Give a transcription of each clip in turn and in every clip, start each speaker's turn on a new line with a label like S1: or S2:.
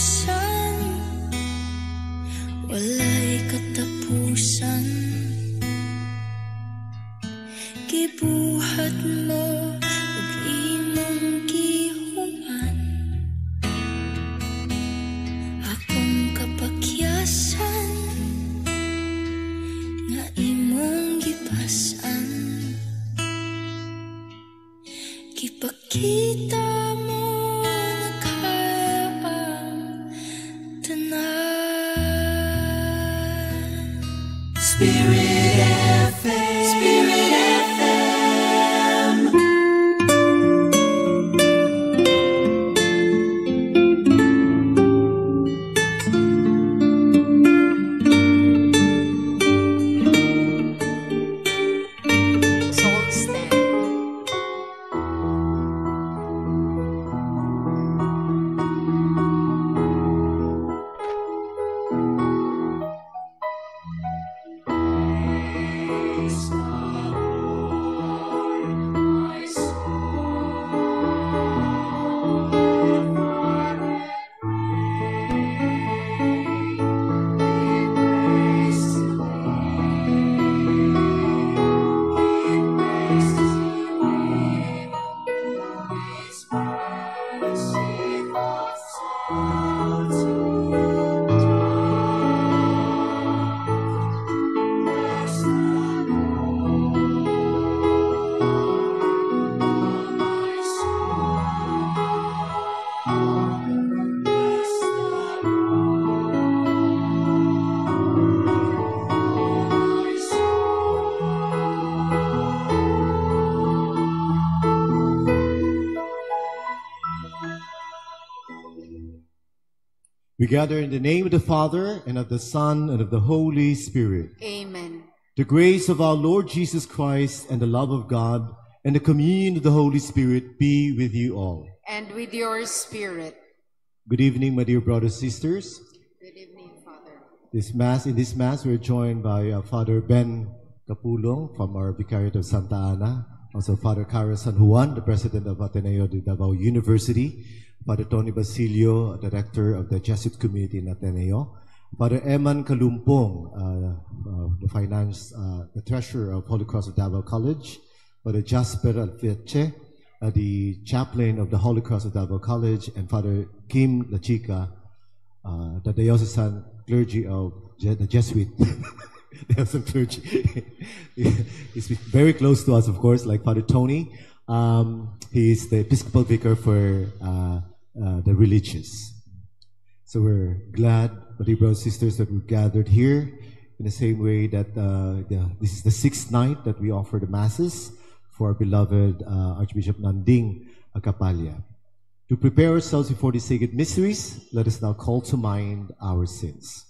S1: 我想
S2: 我来
S3: We gather in the name of the Father, and of the Son, and of the Holy Spirit.
S2: Amen.
S3: The grace of our Lord Jesus Christ, and the love of God, and the communion of the Holy Spirit be with you all.
S2: And with your spirit.
S3: Good evening, my dear brothers and sisters.
S2: Good evening, Father.
S3: This Mass, in this Mass, we're joined by uh, Father Ben Capulong from our Vicariate of Santa Ana, also Father Carlos San Juan, the President of Ateneo de Davao University, Father Tony Basilio, Director of the Jesuit Community in Ateneo, Father Eman Kalumpong, uh, uh, the Finance, uh, the Treasurer of Holy Cross of Davao College, Father Jasper Alfiache, uh, the Chaplain of the Holy Cross of Davao College, and Father Kim Lachica, uh, the diocesan clergy of Je- the Jesuit. diocesan clergy. He's very close to us, of course, like Father Tony. Um, he is the Episcopal Vicar for uh, uh, the religious. So we're glad, brothers and sisters, that we've gathered here in the same way that uh, the, this is the sixth night that we offer the masses for our beloved uh, Archbishop Nanding Capalla. To prepare ourselves before the sacred mysteries, let us now call to mind our sins.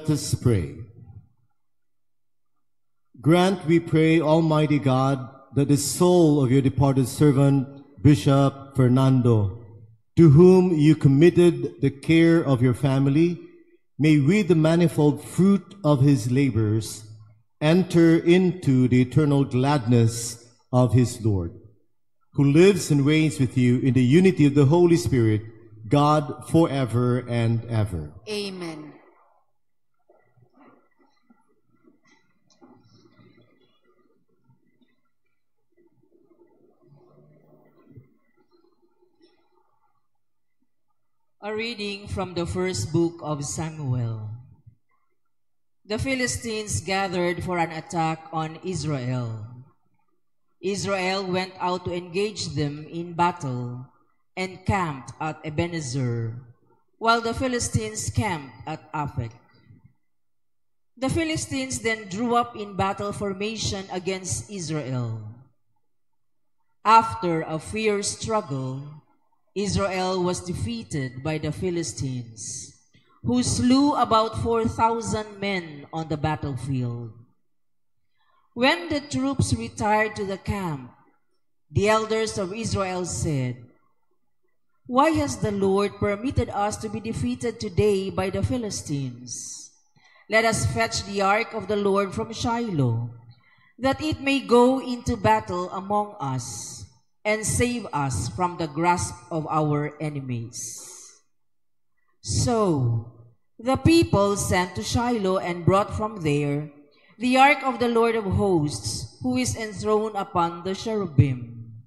S3: Let us pray. Grant, we pray, Almighty God, that the soul of your departed servant, Bishop Fernando, to whom you committed the care of your family, may we, the manifold fruit of his labors, enter into the eternal gladness of his Lord, who lives and reigns with you in the unity of the Holy Spirit, God forever and ever.
S2: Amen.
S4: A reading from the first book of Samuel. The Philistines gathered for an attack on Israel. Israel went out to engage them in battle and camped at Ebenezer, while the Philistines camped at Aphek. The Philistines then drew up in battle formation against Israel. After a fierce struggle, Israel was defeated by the Philistines, who slew about 4,000 men on the battlefield. When the troops retired to the camp, the elders of Israel said, Why has the Lord permitted us to be defeated today by the Philistines? Let us fetch the ark of the Lord from Shiloh, that it may go into battle among us and save us from the grasp of our enemies. So the people sent to Shiloh and brought from there the ark of the Lord of hosts, who is enthroned upon the cherubim.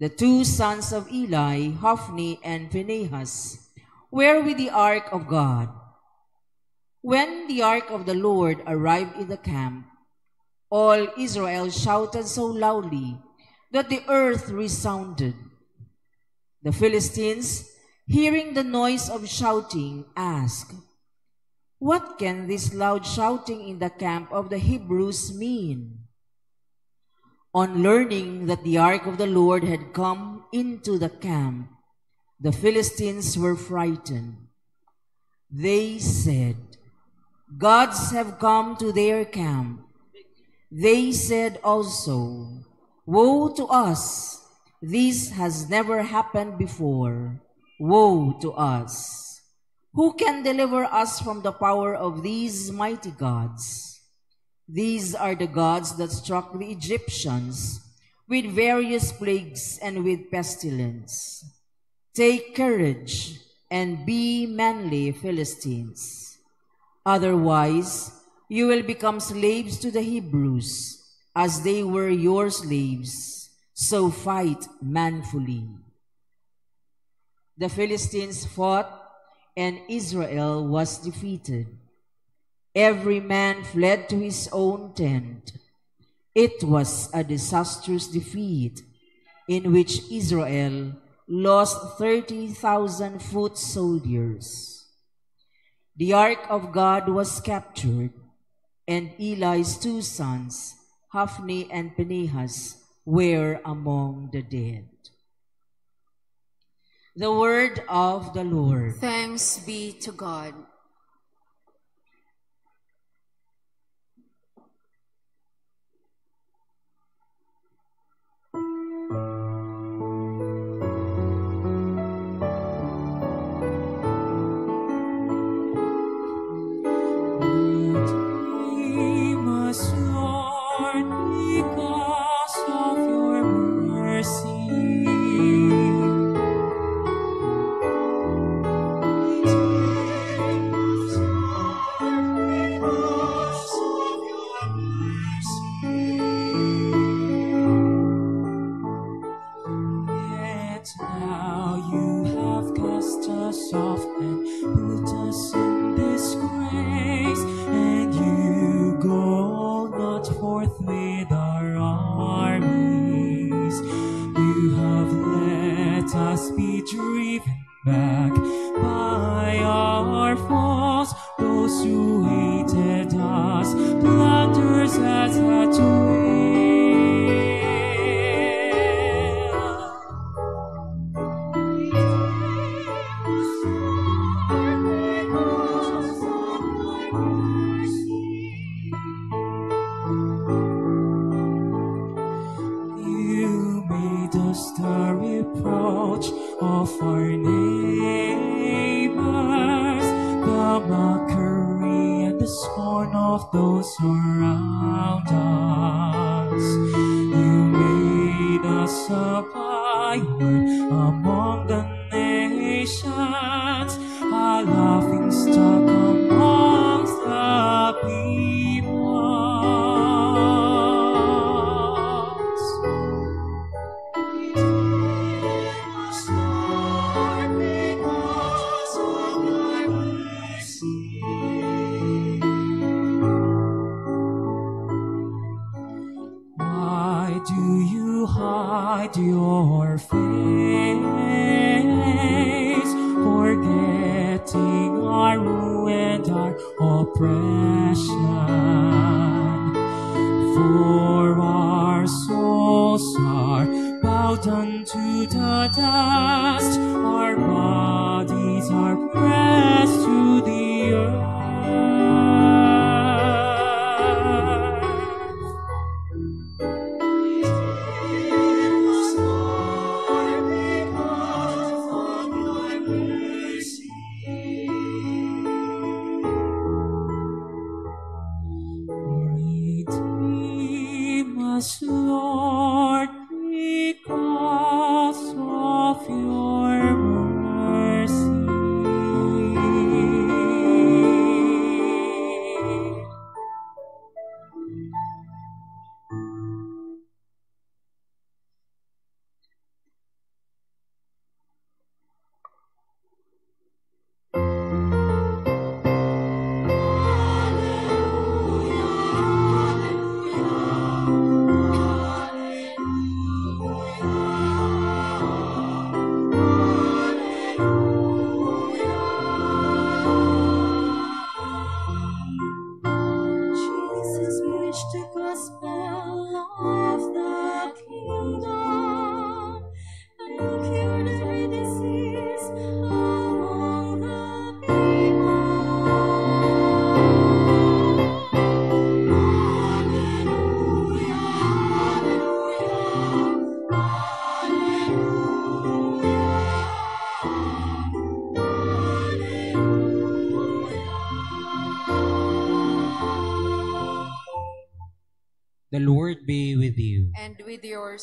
S4: The two sons of Eli, Hophni and Phinehas, were with the ark of God. When the ark of the Lord arrived in the camp, all Israel shouted so loudly that the earth resounded. The Philistines, hearing the noise of shouting, asked, What can this loud shouting in the camp of the Hebrews mean? On learning that the ark of the Lord had come into the camp, the Philistines were frightened. They said, Gods have come to their camp. They said also, Woe to us! This has never happened before. Woe to us! Who can deliver us from the power of these mighty gods? These are the gods that struck the Egyptians with various plagues and with pestilence. Take courage and be manly, Philistines. Otherwise, you will become slaves to the Hebrews as they were your slaves, so fight manfully. The Philistines fought, and Israel was defeated. Every man fled to his own tent. It was a disastrous defeat in which Israel lost 30,000 foot soldiers. The ark of God was captured, and Eli's two sons Hophni and Phinehas were among the dead. The word of the Lord.
S2: Thanks be to God.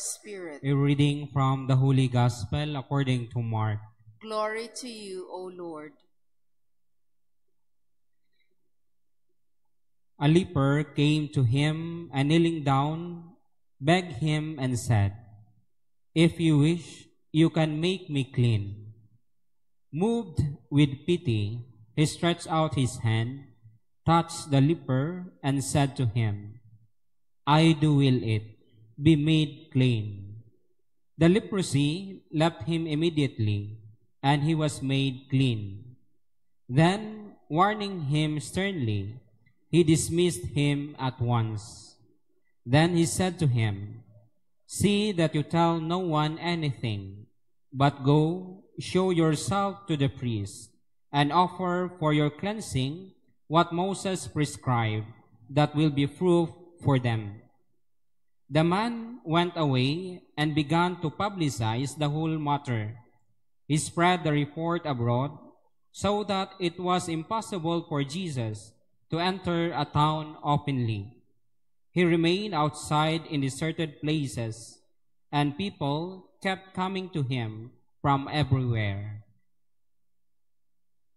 S2: Spirit.
S5: A reading from the Holy Gospel according to Mark.
S2: Glory to you, O Lord.
S5: A leper came to him and kneeling down, begged him and said, If you wish, you can make me clean. Moved with pity, he stretched out his hand, touched the leper, and said to him, I do will it, be made clean. The leprosy left him immediately, and he was made clean. Then, warning him sternly, he dismissed him at once. Then he said to him, See that you tell no one anything, but go, show yourself to the priest, and offer for your cleansing what Moses prescribed, that will be proof for them. The man went away and began to publicize the whole matter. He spread the report abroad, so that it was impossible for Jesus to enter a town openly. He remained outside in deserted places, and people kept coming to him from everywhere.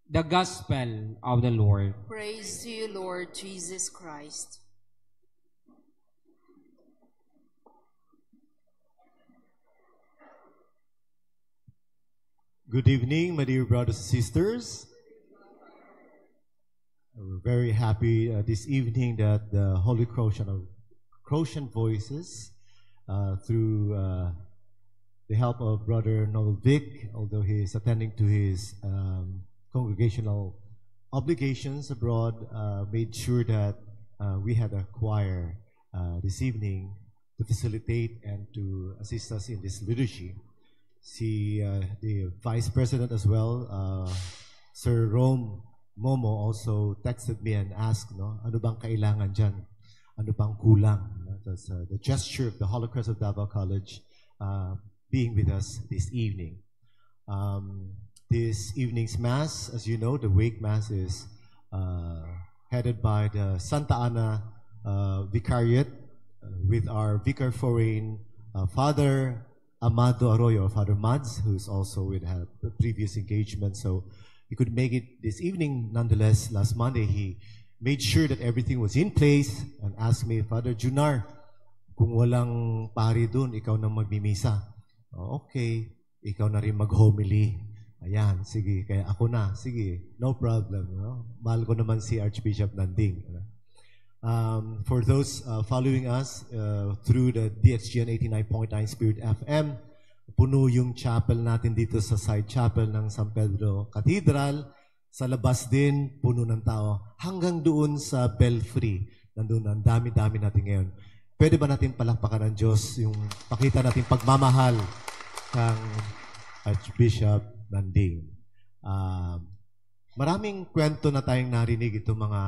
S5: The Gospel of the Lord.
S2: Praise to you, Lord Jesus Christ.
S3: Good evening, my dear brothers and sisters. We're very happy uh, this evening that the Holy Croatian of Croatian Voices, uh, through uh, the help of Brother Noel although he is attending to his um, congregational obligations abroad, uh, made sure that uh, we had a choir this evening to facilitate and to assist us in this liturgy. Si uh, the vice president as well, uh, Sir Rome Momo also texted me and asked, no, ano bang kailangan dyan? Ano bang kulang? That's, uh, the gesture of the Holy Cross of Davao College uh, being with us this evening. Um, this evening's Mass, as you know, the Wake Mass is uh, headed by the Santa Ana uh, Vicariate with our Vicar Forane, Father Amado Arroyo, Father Mads, who's also with a previous engagement. So he could make it this evening. Nonetheless, last Monday, he made sure that everything was in place and asked me, Father Junar, kung walang pari doon, ikaw na magmimisa. Oh, okay, ikaw na rin mag-homily. Ayan, sige, kaya ako na, sige, no problem. No? Mahal ko naman si Archbishop Nanding. Um, for those uh, following us uh, through the DXGN 89.9 Spirit FM, puno yung chapel natin dito sa side chapel ng San Pedro Cathedral. Sa labas din, puno ng tao. Hanggang doon sa Belfry, nandun ang dami-dami natin ngayon. Pwede ba natin palakpakan ng Diyos yung pakita natin pagmamahal kang Archbishop Nanding. Um, maraming kwento na tayong narinig itong mga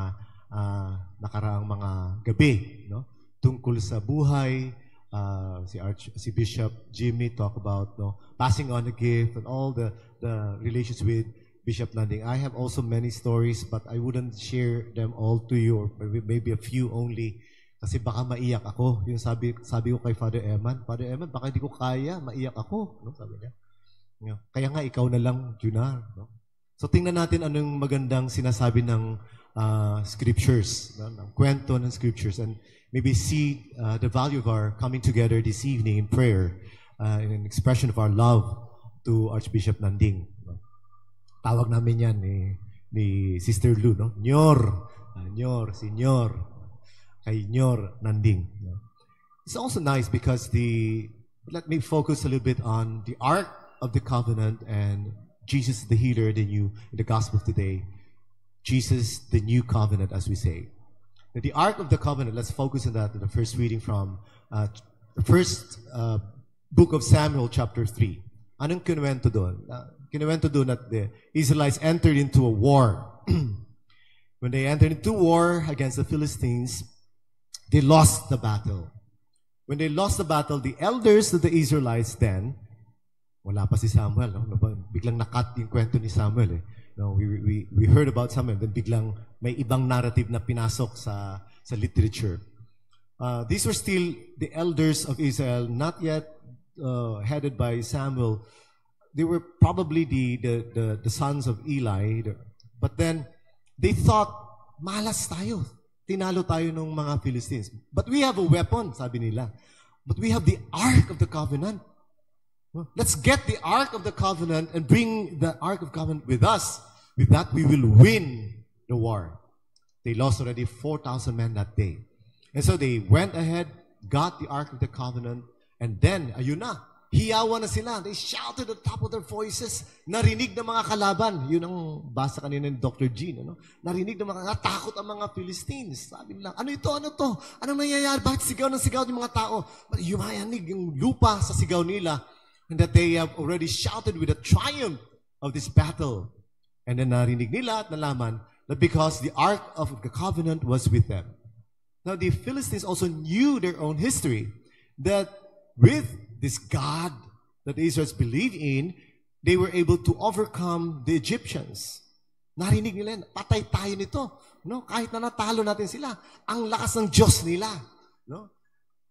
S3: ah, nakaraang mga gabi, no? Tungkol sa buhay, ah, si Arch, si Bishop Jimmy talk about no passing on the gift and all the the relations with Bishop Nanding. I have also many stories, but I wouldn't share them all to you, or maybe, maybe a few only. Kasi baka maiyak ako. Yung sabi, sabi ko kay Father Eman, Father Eman, baka hindi ko kaya, maiyak ako. No? Sabi niya. Kaya nga, ikaw na lang, Junar. No? So tingnan natin anong magandang sinasabi ng uh, scriptures, ng kwento ng scriptures, and maybe see uh, the value of our coming together this evening in prayer, uh, in an expression of our love to Archbishop Nanding. Tawag namin yan ni, ni Sister Lou, no? Nyor, uh, Nyor, Senyor, kay Nyor Nanding. It's also nice because the, let me focus a little bit on the Ark of the Covenant and Jesus the healer, the new, in the gospel of today. Jesus, the new covenant, as we say. Now, the Ark of the Covenant, let's focus on that in the first reading from uh, the first uh, book of Samuel, chapter 3. Anong kinuwento doon? Uh, kinuwento doon that the Israelites entered into a war. when they entered into war against the Philistines, they lost the battle. When they lost the battle, the elders of the Israelites then, wala pa si Samuel, no? Biglang nakat yung kwento ni Samuel eh. No, we, we, we heard about some Samuel, then biglang may ibang narrative na pinasok sa, sa literature. Uh, these were still the elders of Israel, not yet uh, headed by Samuel. They were probably the, the, the, the sons of Eli. But then, they thought, malas tayo. Tinalo tayo ng mga Philistines. But we have a weapon, sabi nila. But we have the Ark of the Covenant. Let's get the Ark of the Covenant and bring the Ark of Covenant with us. With that, we will win the war. They lost already 4,000 men that day. And so they went ahead, got the Ark of the Covenant, and then, ayun na, hiyawan na sila. They shouted at the top of their voices. Narinig ng mga kalaban. Yun ang basa kanina ni Dr. Jean. Ano? Narinig ng mga natakot ang mga Philistines. Sabi nila, ano ito, ano to? Anong nangyayari? Bakit sigaw ng sigaw ng mga tao? Yumayanig yung lupa sa sigaw nila. And that they have already shouted with the triumph of this battle. And then narinig nila at nalaman that because the Ark of the Covenant was with them. Now, the Philistines also knew their own history that with this God that the Israelites believed in, they were able to overcome the Egyptians. Narinig nila, patay tayo nito. No? Kahit na natalo natin sila, ang lakas ng Diyos nila. No?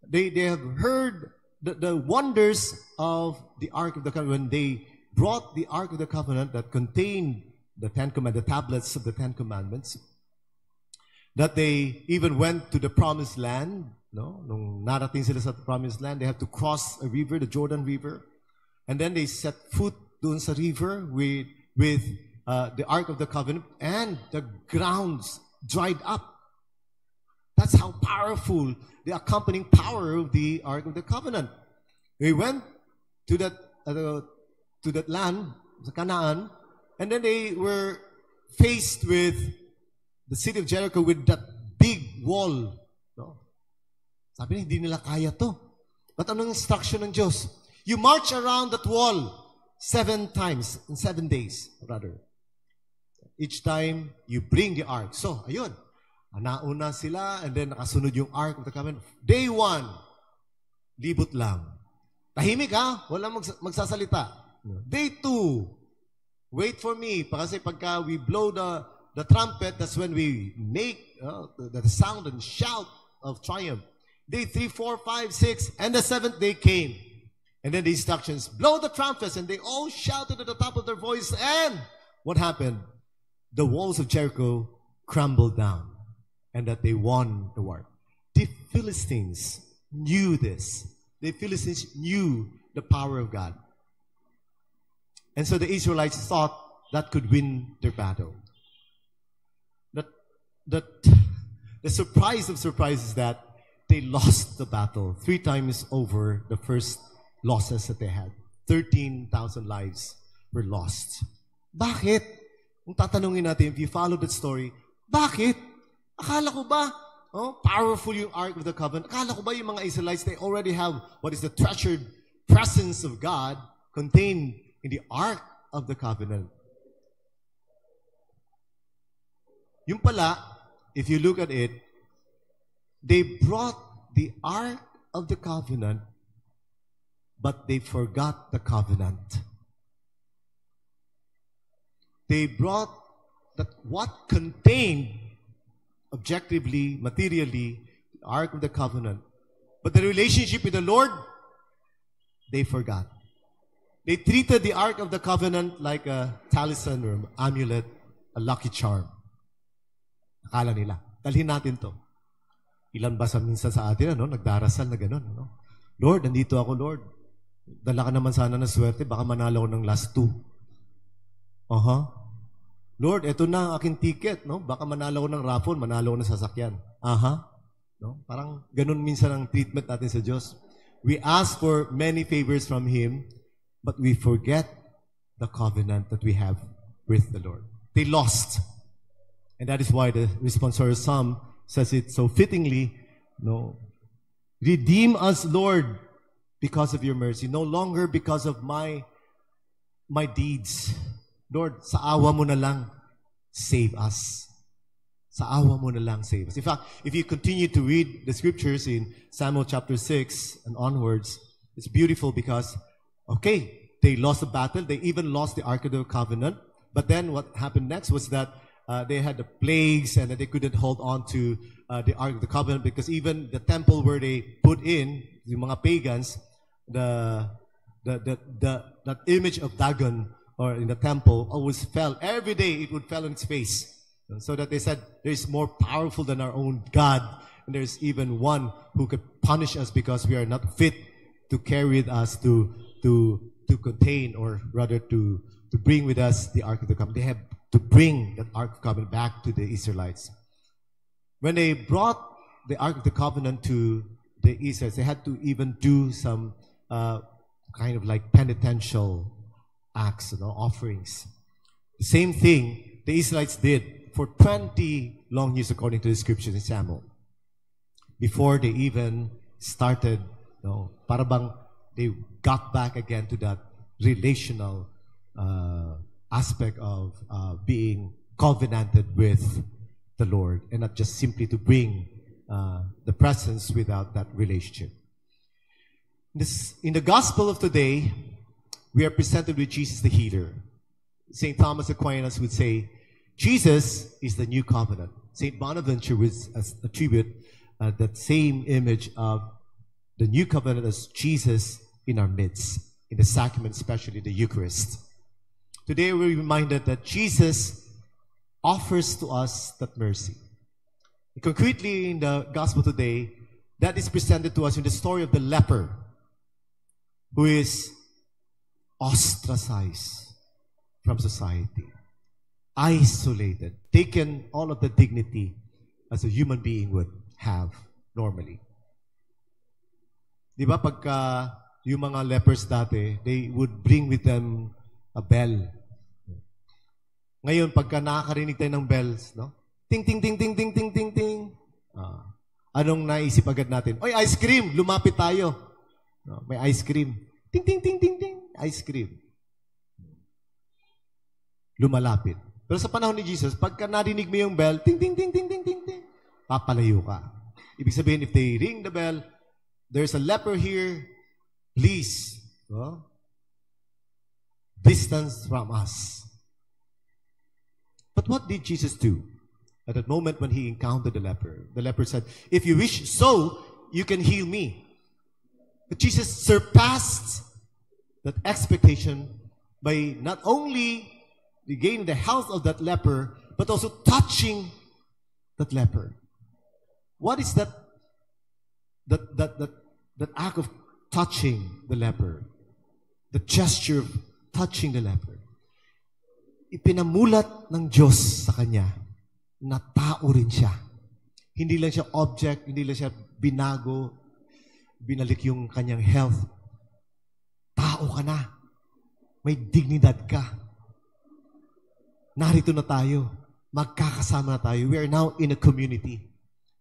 S3: They, they have heard the, the wonders of the Ark of the Covenant when they brought the Ark of the Covenant that contained the Ten Commandments, the tablets of the Ten Commandments, that they even went to the promised land. No? Nung narating sila sa promised land, they had to cross a river, the Jordan River. And then they set foot doon sa river with, with uh, the Ark of the Covenant and the grounds dried up. That's how powerful the accompanying power of the Ark of the Covenant. They went to that, uh, to that land, Canaan, and then they were faced with the city of Jericho with that big wall. No? Sabi hindi nila kaya to. But anong instruction ng Diyos? You march around that wall seven times in seven days, rather. Each time, you bring the ark. So, ayun. Nauna sila, and then nakasunod yung ark of the. Day one, libot lang. Tahimik ha, walang mags- magsasalita. Day two, wait for me. Kasi pagka we blow the the trumpet, that's when we make uh, the, the sound and shout of triumph. Day three, four, five, six, and the seventh day came. And then the instructions, blow the trumpets, and they all shouted at the top of their voice. And what happened? The walls of Jericho crumbled down, and that they won the war. The Philistines knew this. The Philistines knew the power of God. And so the Israelites thought that could win their battle. That, that, the surprise of surprises is that they lost the battle three times over the first losses that they had. 13,000 lives were lost. Bakit? Kung tatanungin natin, if you follow that story, bakit? Akala ko ba, oh, powerful yung Ark of the Covenant? Akala ko ba yung mga Israelites, they already have what is the treasured presence of God contained in the Ark of the Covenant. Yung pala, if you look at it, they brought the Ark of the Covenant, but they forgot the covenant. They brought that what contained objectively, materially, Ark of the Covenant, but the relationship with the Lord, they forgot. They treated the Ark of the Covenant like a talisman or amulet, a lucky charm. Akala nila, dalhin natin to. Ilan ba sa minsan sa atin, ano, nagdarasal na gano'n, ano? Lord, nandito ako, Lord. Dala ka naman sana ng swerte, baka manalo ako ng last two. Aha. Lord, eto na ang aking ticket, no? Baka manalo ako ng raffle, manalo ako ng sasakyan. Aha. No? Parang ganun minsan ang treatment natin sa Diyos. We ask for many favors from Him, but we forget the covenant that we have with the Lord. They lost. And that is why the responsorial psalm says it so fittingly, no, redeem us, Lord, because of your mercy, no longer because of my my deeds. Lord, sa awa mo na lang, save us. Sa awa mo na lang, save us. In fact, if you continue to read the scriptures in Samuel chapter 6 and onwards, it's beautiful because, okay, they lost the battle. They even lost the Ark of the Covenant. But then what happened next was that uh, they had the plagues and that they couldn't hold on to uh, the Ark of the Covenant because even the temple where they put in, the mga pagans, the, the, the, the, that image of Dagon or in the temple always fell. Every day it would fell on its face. So that they said, there's more powerful than our own God. And there's even one who could punish us because we are not fit to carry with us to, to, to contain or rather to, to bring with us the Ark of the Covenant. They have to bring that Ark of the Covenant back to the Israelites. When they brought the Ark of the Covenant to the Israelites, they had to even do some uh, kind of like penitential acts, you offerings. The same thing the Israelites did for 20 long years according to the scriptures in Samuel. Before they even started, you know, para they got back again to that relational uh, aspect of uh, being covenanted with the Lord and not just simply to bring uh, the presence without that relationship. This, in the gospel of today, we are presented with Jesus the healer. St. Thomas Aquinas would say, Jesus is the new covenant. St. Bonaventure would attribute uh, that same image of the new covenant as Jesus in our midst, in the sacrament, especially the Eucharist. Today we're reminded that Jesus offers to us that mercy. Concretely in the gospel today, that is presented to us in the story of the leper who is ostracized from society, isolated, taken all of the dignity as a human being would have normally. Di ba pagka yung mga lepers dati, they would bring with them a bell. Ngayon, pagka nakakarinig tayo ng bells, no? Ting, ting, ting, ting, ting, ting, ting, ting. Ah, anong naisip agad natin? Oy, ice cream! Lumapit tayo. No, may ice cream. Ting, ting, ting, ting, ting. Ice cream. Lumalapit. Pero sa panahon ni Jesus, pagka narinig mo yung bell, ting, ting, ting, ting, ting, ting, ting, papalayo ka. Ibig sabihin, if they ring the bell, there's a leper here, please, no? distance from us. But what did Jesus do? At that moment when he encountered the leper, the leper said, If you wish so, you can heal me. But Jesus surpassed that expectation by not only regaining the health of that leper, but also touching that leper. What is that that that that, that act of touching the leper? The gesture of touching the leper. Ipinamulat ng Diyos sa kanya na tao rin siya. Hindi lang siya object, hindi lang siya binago, binalik yung kanyang health. Tao ka na. May dignidad ka. Narito na tayo. Magkakasama na tayo. We are now in a community.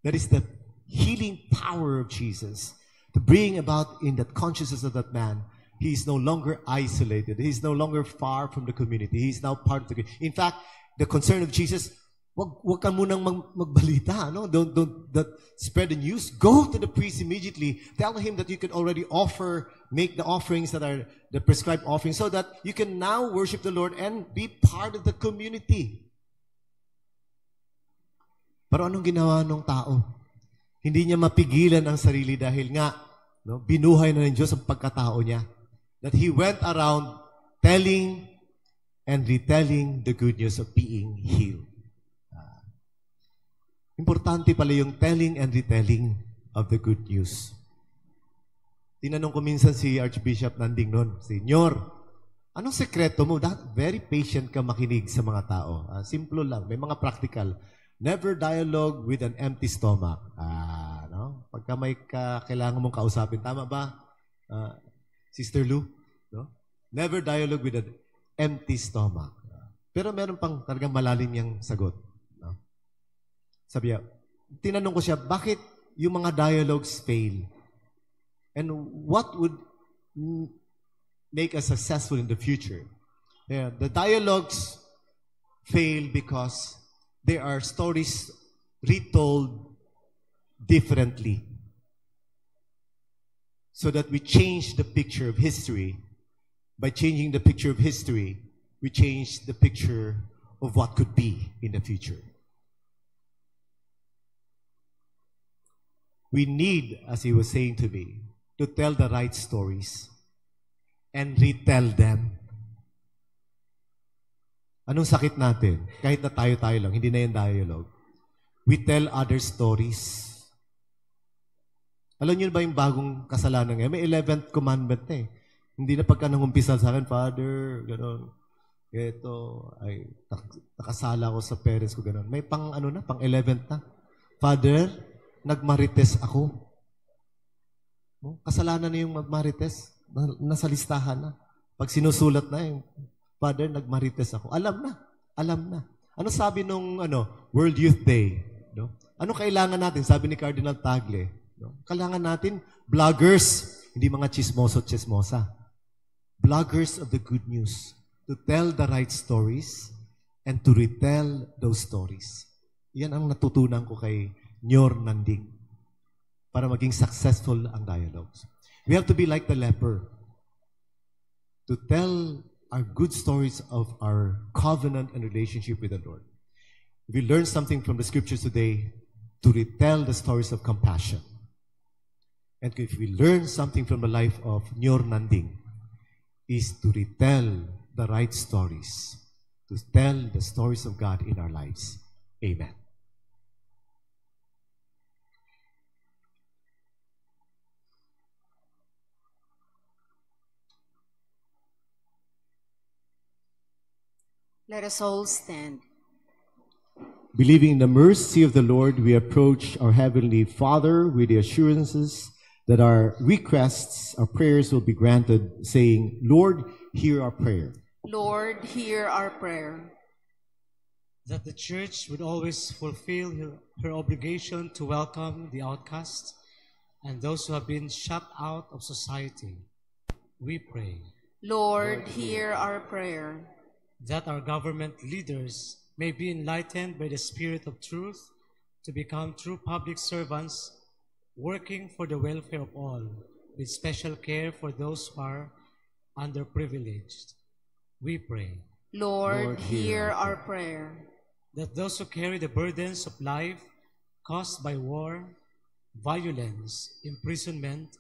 S3: That is the healing power of Jesus to bring about in that consciousness of that man. He is no longer isolated. He is no longer far from the community. He is now part of the community. In fact, the concern of Jesus, wag, wag ka munang mag, magbalita. No? Don't, don't, don't spread the news. Go to the priest immediately. Tell him that you can already offer, make the offerings that are the prescribed offerings so that you can now worship the Lord and be part of the community. Pero anong ginawa ng tao? Hindi niya mapigilan ang sarili dahil nga no, binuhay na ng Diyos ang pagkatao niya. That He went around telling and retelling the good news of being healed. Ah. importante pala yung telling and retelling of the good news. Tinanong ko minsan si Archbishop Nanding noon, Senyor, anong sekreto mo? That, very patient ka makinig sa mga tao. Ah, simple lang, may mga practical. Never dialogue with an empty stomach. Ah, no? Pagka may ka, kailangan mong kausapin, tama ba? Ah, Sister Lou, no? Never dialogue with an empty stomach. Pero meron pang talagang malalim yung sagot. No? Sabi niya, tinanong ko siya, bakit yung mga dialogues fail? And what would make us successful in the future? Yeah, the dialogues fail because there are stories retold differently so that we change the picture of history. By changing the picture of history, we change the picture of what could be in the future. We need, as he was saying to me, to tell the right stories and retell them. Anong sakit natin? Kahit na tayo-tayo lang, hindi na yung dialogue. We tell other stories. Alam niyo ba yung bagong kasalanan ngayon? May 11th commandment na eh. Hindi na pagka nangumpisal sa akin, Father, gano'n. Ito, ay, nak- nakasala ko sa parents ko, gano'n. May pang, ano na, pang 11th na. Father, nagmarites ako. No? Kasalanan na yung magmarites. Na- Nasa listahan na. Pag sinusulat na yung, Father, nagmarites ako. Alam na. Alam na. Ano sabi nung ano, World Youth Day? No? Ano kailangan natin? Sabi ni Cardinal Tagle. No? Kailangan natin vloggers, hindi mga chismoso-chismosa. Vloggers of the good news. To tell the right stories and to retell those stories. Yan ang natutunan ko kay Nyor Nanding para maging successful ang dialogues. We have to be like the leper to tell our good stories of our covenant and relationship with the Lord. We learn something from the scriptures today to retell the stories of compassion. And if we learn something from the life of Nyor Nanding, is to retell the right stories, to tell the stories of God in our lives. Amen.
S2: Let us all stand.
S3: Believing in the mercy of the Lord, we approach our Heavenly Father with the assurances that our requests, our prayers will be granted, saying, Lord, hear our prayer.
S2: Lord, hear our prayer.
S1: that the church would always fulfill her, her obligation to welcome the outcast and those who have been shut out of society. We pray
S2: Lord, hear our prayer.
S1: That our government leaders may be enlightened by the spirit of truth to become true public servants, working for the welfare of all, with special care for those who are underprivileged. We pray
S2: Lord,
S3: Lord, hear
S2: hear
S3: our
S2: our prayer.
S1: that those who carry the burdens of life caused by war, violence, imprisonment,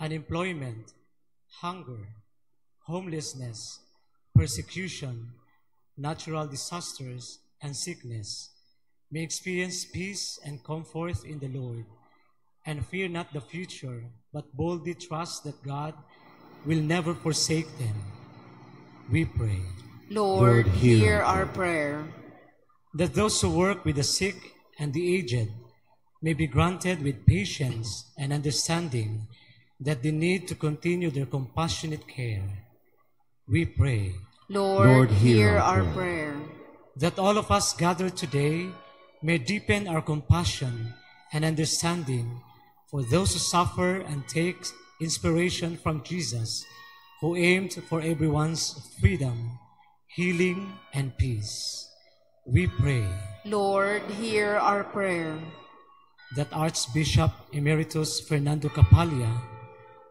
S1: unemployment, hunger, homelessness, persecution, natural disasters, and sickness may experience peace and comfort in the Lord, and fear not the future, but boldly trust that God will never forsake them. We pray
S2: Lord,
S3: Lord, hear
S2: hear
S3: our
S2: our prayer.
S1: that those who work with the sick and the aged may be granted with patience and understanding that they need to continue their compassionate care. We pray
S2: Lord,
S3: Lord, hear
S2: hear
S3: our
S2: our
S3: prayer.
S2: prayer.
S1: that all of us gathered today may deepen our compassion and understanding for those who suffer and take inspiration from Jesus, who aimed for everyone's freedom, healing, and peace. We pray
S2: Lord, hear our prayer.
S1: that Archbishop Emeritus Fernando Capalla,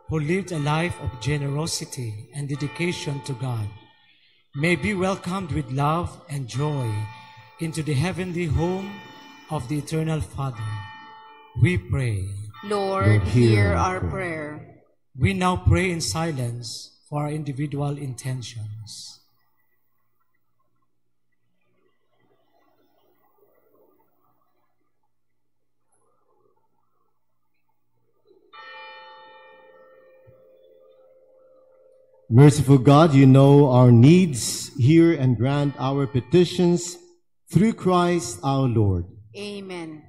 S1: who lived a life of generosity and dedication to God, may be welcomed with love and joy into the heavenly home of the Eternal Father. We pray.
S2: Lord,
S3: Lord, hear
S2: hear
S3: our
S2: our prayer.
S1: We now pray in silence for our individual intentions.
S3: Merciful God, you know our needs. Hear and grant our petitions through Christ our Lord.
S2: Amen.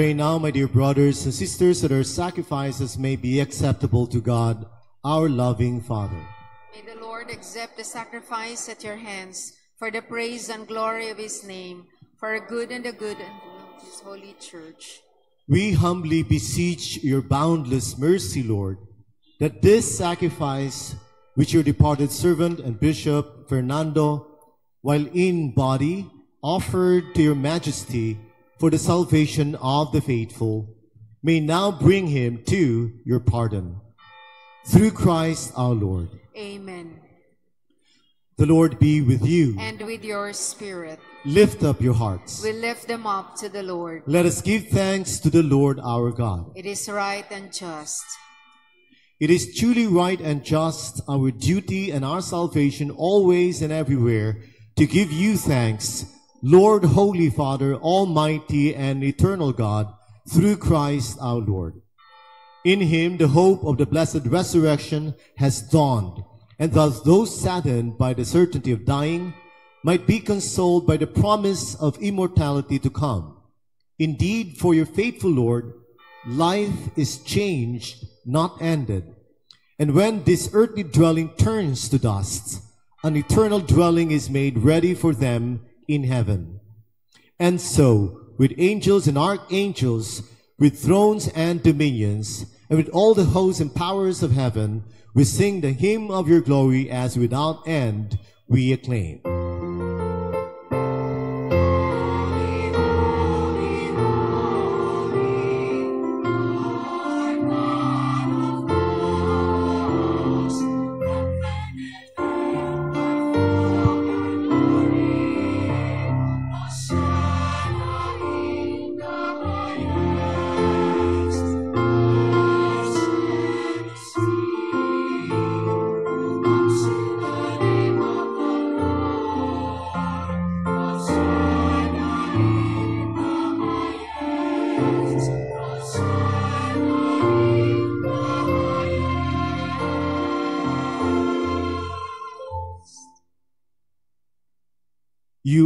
S3: Pray now, my dear brothers and sisters, that our sacrifices may be acceptable to God, our loving Father.
S2: May the Lord accept the sacrifice at your hands for the praise and glory of his name, for the good and the good and of his holy church.
S3: We humbly beseech your boundless mercy, Lord, that this sacrifice which your departed servant and Bishop Fernando, while in body, offered to your majesty for the salvation of the faithful, may now bring him to your pardon. Through Christ our Lord.
S2: Amen.
S3: The Lord be with you.
S2: And with your spirit,
S3: Lift up your hearts.
S2: we lift them up to the Lord.
S3: Let us give thanks to the Lord our God.
S2: It is right and just.
S3: It is truly right and just, our duty and our salvation always and everywhere, to give you thanks, Lord, Holy Father, Almighty and Eternal God, through Christ our Lord. In him the hope of the blessed resurrection has dawned, and thus those saddened by the certainty of dying might be consoled by the promise of immortality to come. Indeed, for your faithful Lord, life is changed, not ended. And when this earthly dwelling turns to dust, an eternal dwelling is made ready for them in heaven. And so, with angels and archangels, with thrones and dominions, and with all the hosts and powers of heaven, we sing the hymn of your glory as without end we acclaim.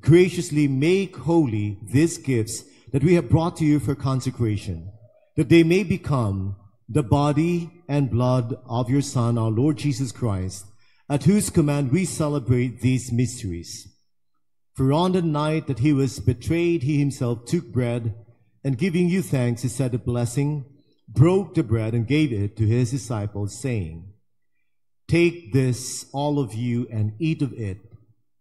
S3: graciously make holy these gifts that we have brought to you for consecration, that they may become the body and blood of your Son, our Lord Jesus Christ, at whose command we celebrate these mysteries. For on the night that he was betrayed, he himself took bread, and giving you thanks, he said a blessing, broke the bread, and gave it to his disciples, saying, Take this, all of you, and eat of it,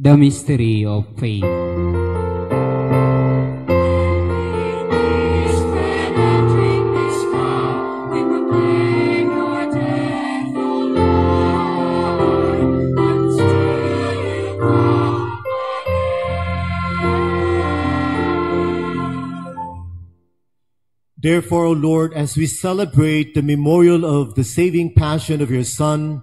S5: The mystery of faith.
S3: Therefore, O Lord, as we celebrate the memorial of the saving passion of your Son,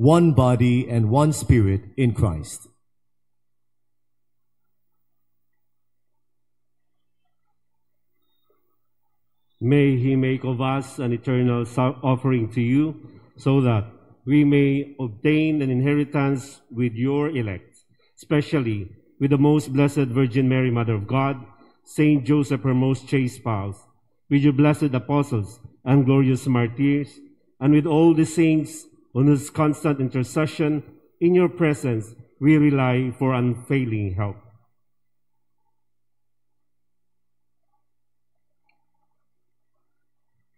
S3: one body and one spirit in Christ.
S6: May he make of us an eternal offering to you, so that we may obtain an inheritance with your elect, especially with the most blessed Virgin Mary, Mother of God, Saint Joseph, her most chaste spouse, with your blessed apostles and glorious martyrs, and with all the saints on whose constant intercession in your presence we rely for unfailing help.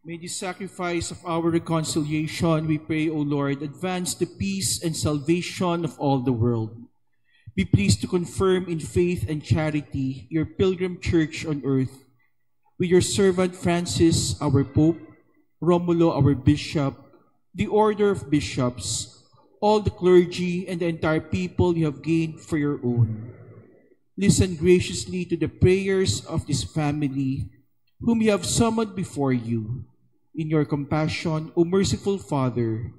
S7: May the sacrifice of our reconciliation, we pray, O Lord, advance the peace and salvation of all the world. Be pleased to confirm in faith and charity your pilgrim church on earth, with your servant Francis, our Pope, Romulo, our Bishop, the order of bishops, all the clergy, and the entire people you have gained for your own. Listen graciously to the prayers of this family, whom you have summoned before you in your compassion, O merciful Father,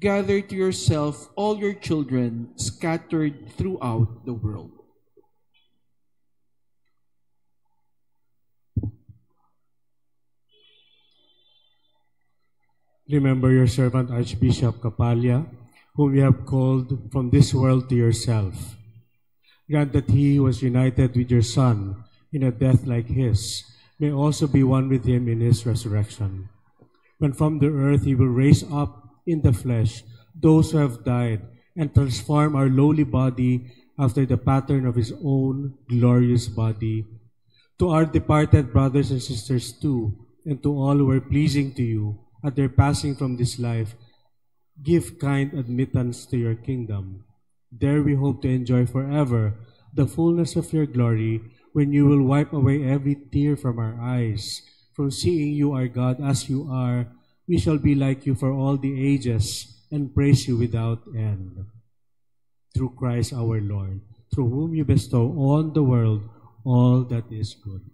S7: gather to yourself all your children scattered throughout the world.
S8: Remember your servant Archbishop Capalla, whom you have called from this world to yourself. Grant that he was united with your Son in a death like his, may also be one with him in his resurrection when from the earth he will raise up in the flesh those who have died and transform our lowly body after the pattern of his own glorious body. To our departed brothers and sisters too, and to all who are pleasing to you at their passing from this life, give kind admittance to your kingdom. There we hope to enjoy forever the fullness of your glory when you will wipe away every tear from our eyes. From seeing you, our God, as you are, we shall be like you for all the ages and praise you without end. Through Christ our Lord, through whom you bestow on the world all that is good.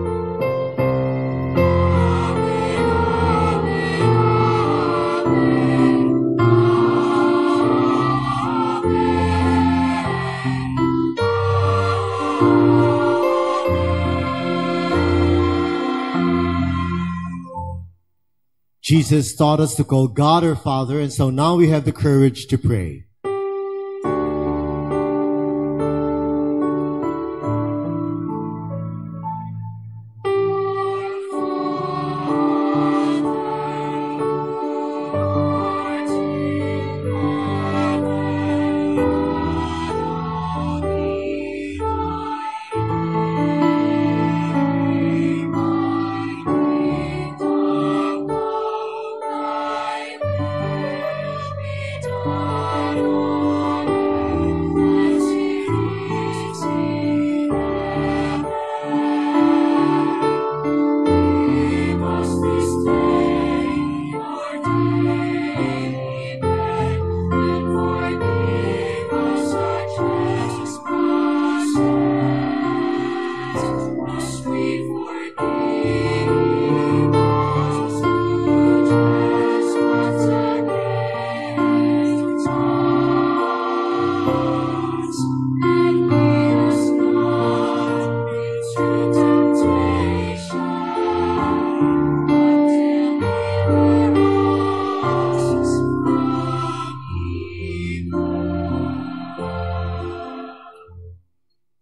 S3: Jesus taught us to call God our Father, and so now we have the courage to pray.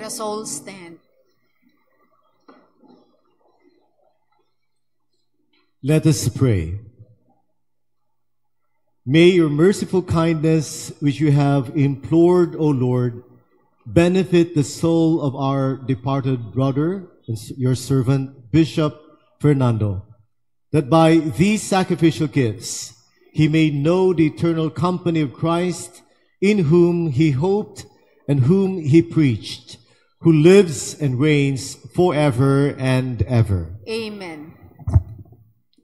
S2: Let us all stand.
S3: Let us pray. May your merciful kindness, which you have implored, O Lord, benefit the soul of our departed brother, and your servant, Bishop Fernando, that by these sacrificial gifts he may know the eternal company of Christ, in whom he hoped and whom he preached, who lives and reigns forever and ever.
S2: Amen.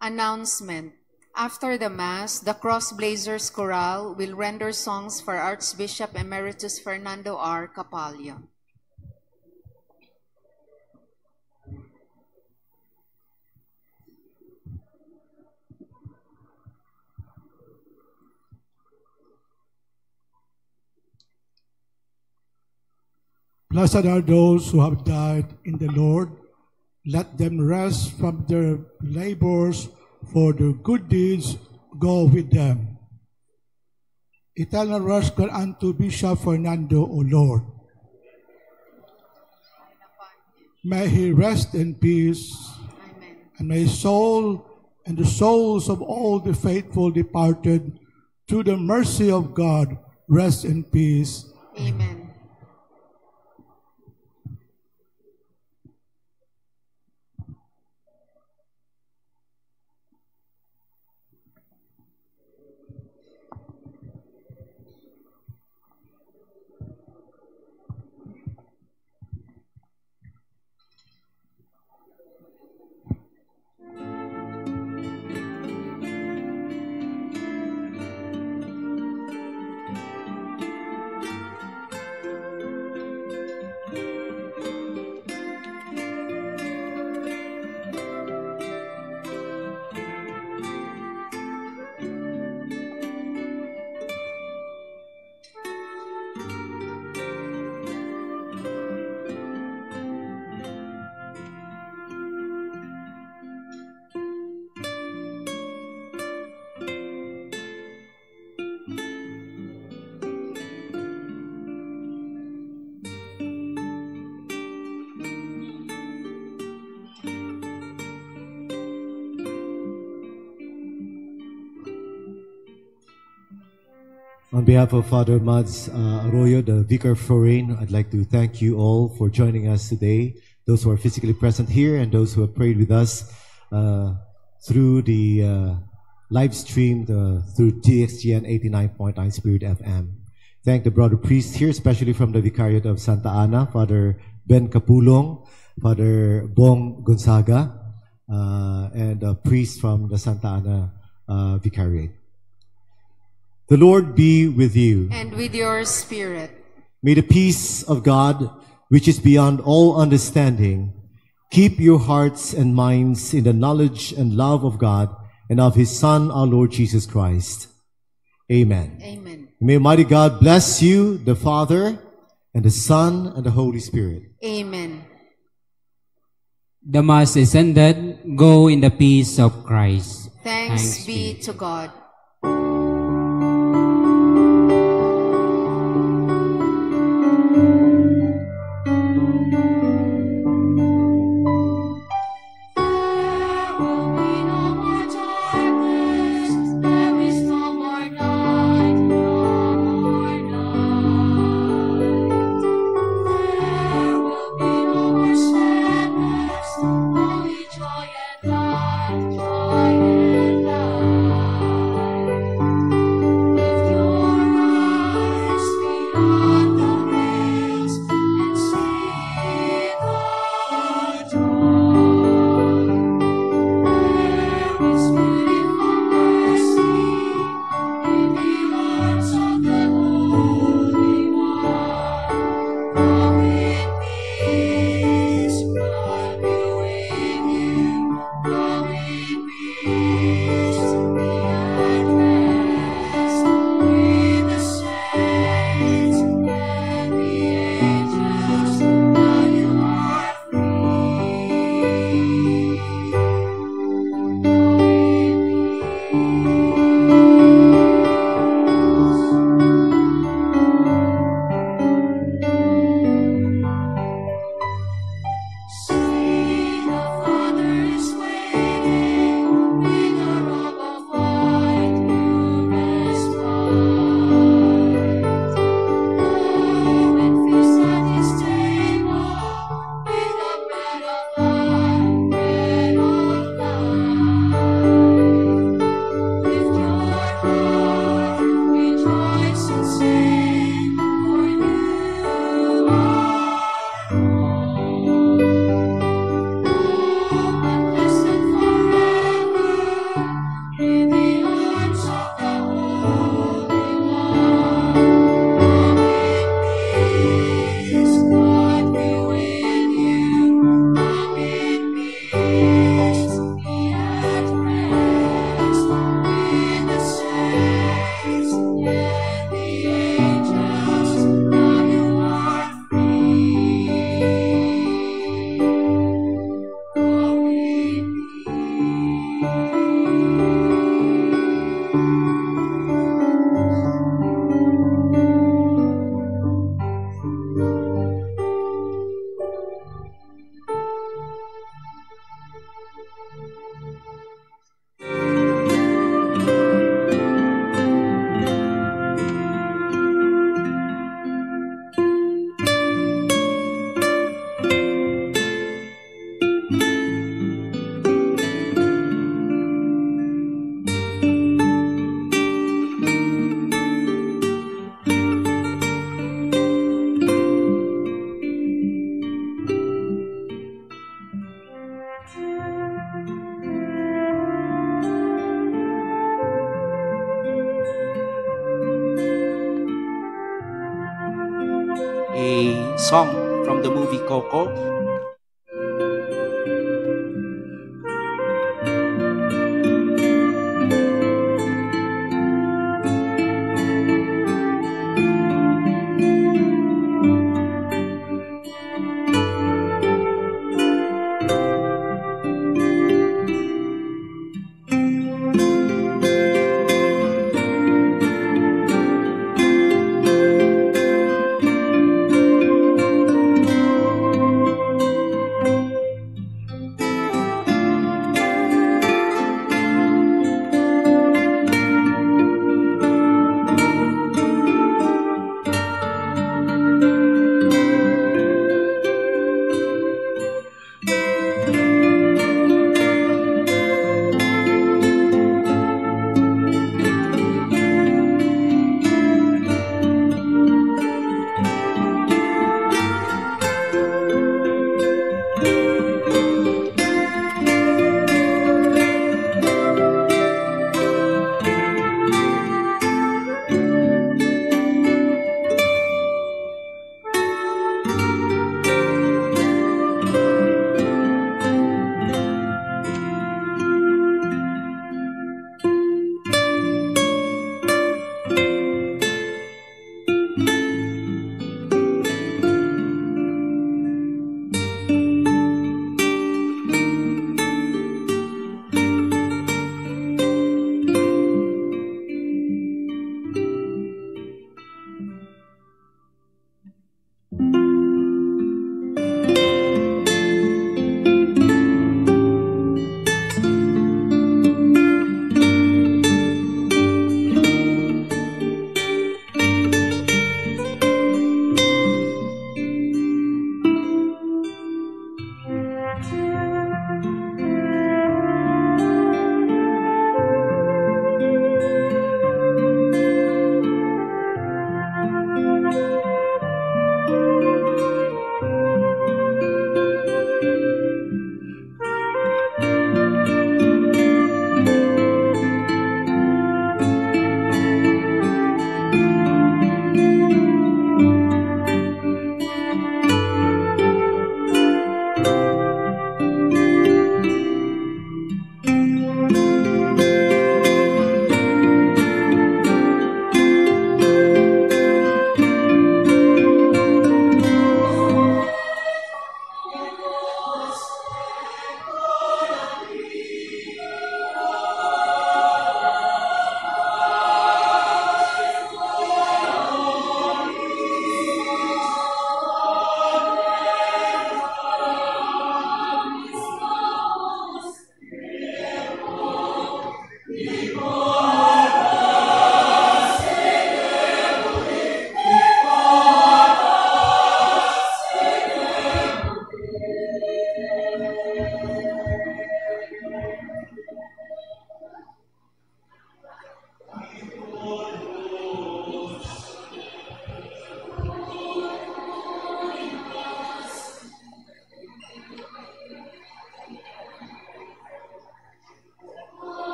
S2: Announcement. After the Mass, the Crossblazers Chorale will render songs for Archbishop Emeritus Fernando R. Capalla.
S9: Blessed are those who have died in the Lord. Let them rest from their labors, for their good deeds go with them. Eternal rest grant unto Bishop Fernando, O Lord. May he rest in peace,
S2: Amen.
S9: and may his soul and the souls of all the faithful departed, through the mercy of God, rest in peace.
S2: Amen.
S3: On behalf of Father Mads uh, Arroyo, the Vicar of Forane, I'd like to thank you all for joining us today. Those who are physically present here and those who have prayed with us uh, through the uh, live stream the, through DXGN 89.9 Spirit FM. Thank the brother priest here, especially from the Vicariate of Santa Ana, Father Ben Capulong, Father Bong Gonzaga, uh, and a priest from the Santa Ana uh, Vicariate. The Lord be with you.
S2: And with your spirit.
S3: May the peace of God, which is beyond all understanding, keep your hearts and minds in the knowledge and love of God and of His Son, our Lord Jesus Christ. Amen.
S2: Amen.
S3: May Almighty God bless you, the Father, and the Son, and the Holy Spirit.
S2: Amen.
S5: The Mass is ended. Go in the peace of Christ.
S2: Thanks, be to God.